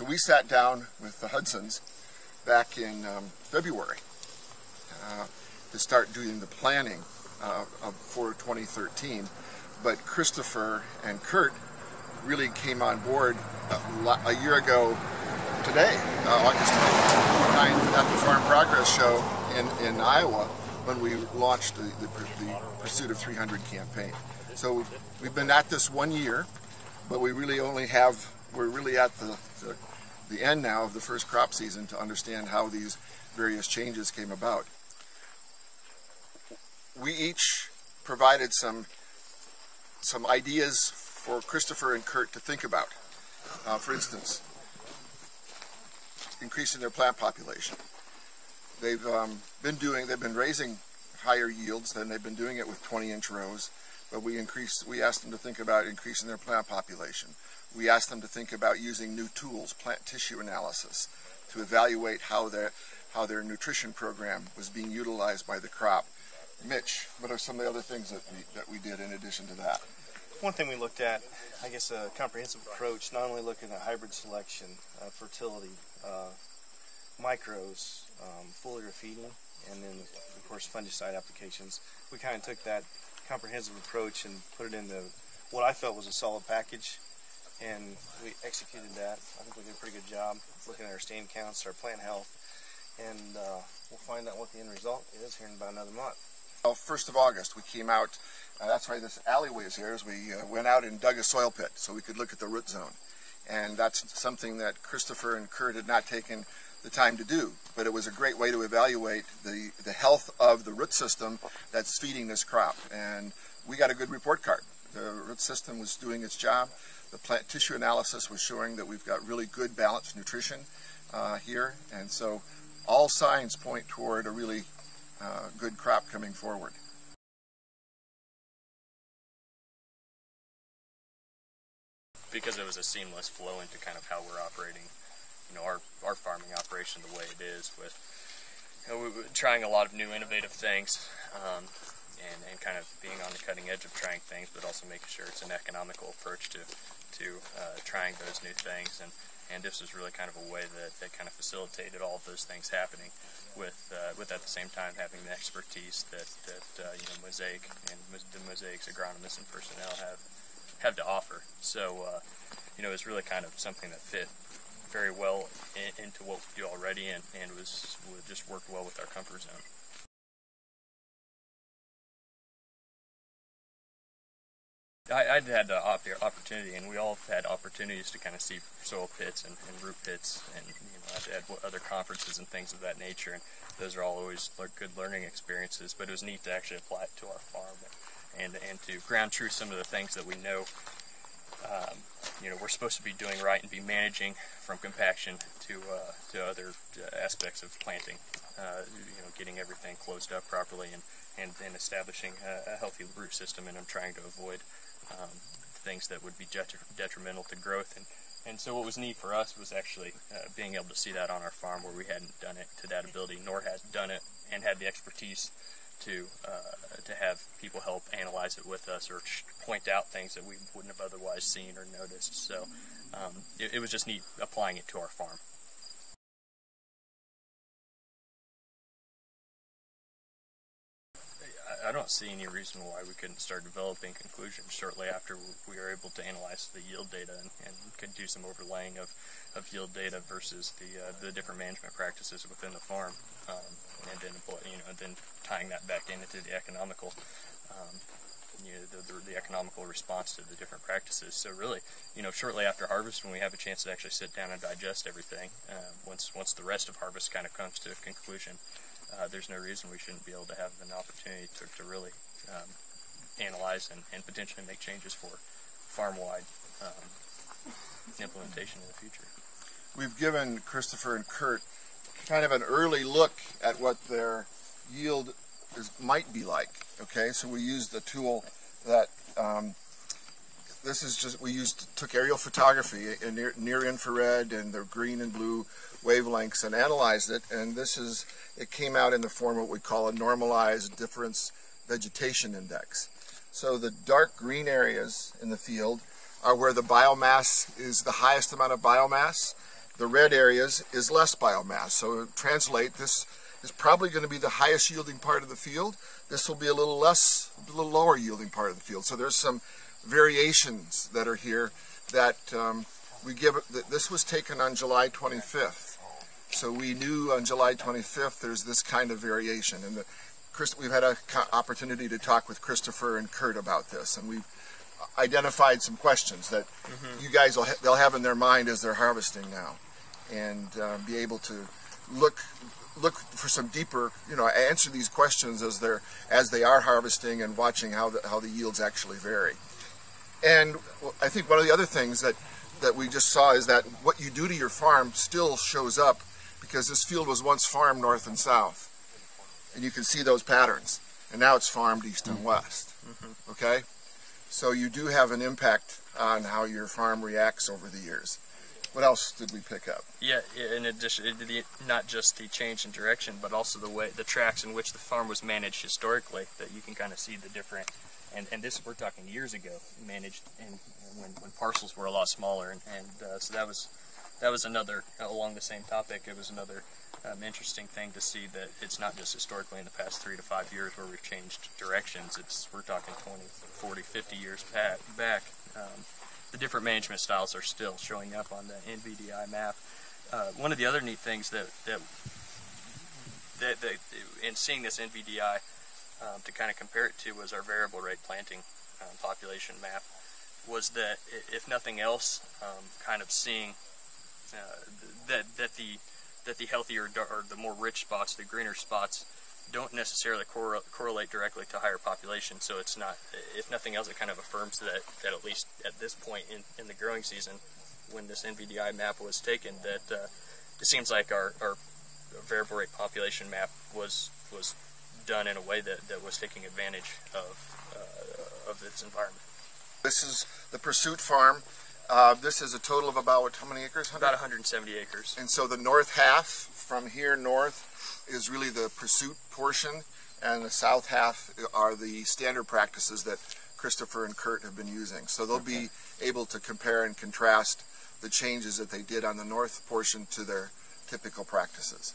So we sat down with the Hudsons back in um, February uh, to start doing the planning uh, for 2013. But Christopher and Kurt really came on board a, a year ago today, uh, August 9th, at the Farm Progress Show in, in Iowa when we launched the, the, the Pursuit of 300 campaign. So we've been at this one year, but we really only have, we're really at the, the, the end now of the first crop season to understand how these various changes came about. We each provided some some ideas for Christopher and Kurt to think about. Uh, for instance, increasing their plant population. They've um, been doing, they've been raising higher yields than they've been doing it with 20 inch rows, but we increased, we asked them to think about increasing their plant population. We asked them to think about using new tools, plant tissue analysis, to evaluate how their, how their nutrition program was being utilized by the crop. Mitch, what are some of the other things that we, that we did in addition to that? One thing we looked at, I guess a comprehensive approach, not only looking at hybrid selection, uh, fertility, uh, micros, um, foliar feeding, and then course fungicide applications. We kind of took that comprehensive approach and put it into what I felt was a solid package, and we executed that. I think we did a pretty good job looking at our stand counts, our plant health, and uh, we'll find out what the end result is here in about another month. Well, 1st of August, we came out, uh, that's why this alleyway is here, is we uh, went out and dug a soil pit so we could look at the root zone. And that's something that Christopher and Kurt had not taken the time to do, but it was a great way to evaluate the, the health of the root system that's feeding this crop. And we got a good report card. The root system was doing its job. The plant tissue analysis was showing that we've got really good balanced nutrition uh, here. And so all signs point toward a really uh, good crop coming forward. Because it was a seamless flow into kind of how we're operating, you know, our, our farming operation the way it is with you know, we trying a lot of new innovative things um, and, and kind of being on the cutting edge of trying things, but also making sure it's an economical approach to, to uh, trying those new things. And, and this was really kind of a way that, that kind of facilitated all of those things happening with uh, with at the same time having the expertise that, that uh, you know Mosaic and the Mosaic's agronomists and personnel have have to offer. So uh, you know it's really kind of something that fit very well in, into what we do already and, and was, just worked well with our comfort zone. I, would had the opportunity, and we all have had opportunities to kind of see soil pits and, and root pits, and you know, I've had other conferences and things of that nature, and those are all always good learning experiences. But it was neat to actually apply it to our farm, and and to ground truth some of the things that we know. Um, you know, we're supposed to be doing right and be managing from compaction to uh, to other uh, aspects of planting. Uh, you know, getting everything closed up properly and and, and establishing a, a healthy root system, and I'm trying to avoid um, things that would be detrimental to growth. And, and so what was neat for us was actually uh, being able to see that on our farm where we hadn't done it to that ability, nor had done it and had the expertise to uh, to have people help analyze it with us or point out things that we wouldn't have otherwise seen or noticed. So um, it, it was just neat applying it to our farm. I don't see any reason why we couldn't start developing conclusions shortly after we are able to analyze the yield data and, and could do some overlaying of, of yield data versus the uh, the different management practices within the farm, um, and then you know then tying that back into the economical. Um, you know, the, the, the, economical response to the different practices. So really, you know, shortly after harvest, when we have a chance to actually sit down and digest everything, uh, once once the rest of harvest kind of comes to a conclusion, uh, there's no reason we shouldn't be able to have an opportunity to, to really um, analyze and, and, potentially make changes for farm-wide um, implementation in the future. We've given Christopher and Kurt kind of an early look at what their yield is, might be like. Okay, so we used the tool that um, this is just we used took aerial photography uh, uh, near, near infrared and the green and blue wavelengths and analyzed it and this is it came out in the form of what we call a normalized difference vegetation index so the dark green areas in the field are where the biomass is the highest amount of biomass The red areas is less biomass. So translate, this is probably going to be the highest yielding part of the field. This will be a little less, a little lower yielding part of the field. So there's some variations that are here that um, we give. This was taken on July 25th. So we knew on July 25th there's this kind of variation. And the, Chris, we've had an opportunity to talk with Christopher and Kurt about this, and we've identified some questions that you guys will ha- they'll have in their mind as they're harvesting now, and um, be able to look look for some deeper, you know, answer these questions as they're as they are harvesting and watching how the, how the yields actually vary. And I think one of the other things that that we just saw is that what you do to your farm still shows up because this field was once farmed north and south, and you can see those patterns. And now it's farmed east and west. Mm-hmm. Okay, so you do have an impact on how your farm reacts over the years. What else did we pick up? Yeah, in addition, it- not just the change in direction, but also the way the tracks in which the farm was managed historically. That you can kind of see the different, and and this we're talking years ago, managed in when when parcels were a lot smaller, and, and uh, so that was that was another along the same topic. It was another um, interesting thing to see that it's not just historically in the past three to five years where we've changed directions. It's we're talking 20, 40, 50 years back. back. Um, the different management styles are still showing up on the NVDI map. Uh, one of the other neat things that that that, that in seeing this NVDI um, to kind of compare it to was our variable rate planting um, population map. Was that if nothing else, um, kind of seeing uh, that that the that the healthier or the more rich spots, the greener spots, don't necessarily correl- correlate directly to higher population. So it's not, if nothing else, it kind of affirms that that at least at this point in, in the growing season, when this NVDI map was taken, that uh, it seems like our, our variable rate population map was was done in a way that, that was taking advantage of uh, of its environment. This is the Pursuit Farm. Uh, this is a total of about how many acres? About 170 acres. And so the north half from here north is really the pursuit portion, and the south half are the standard practices that Christopher and Kurt have been using. So they'll be able to compare and contrast the changes that they did on the north portion to their typical practices.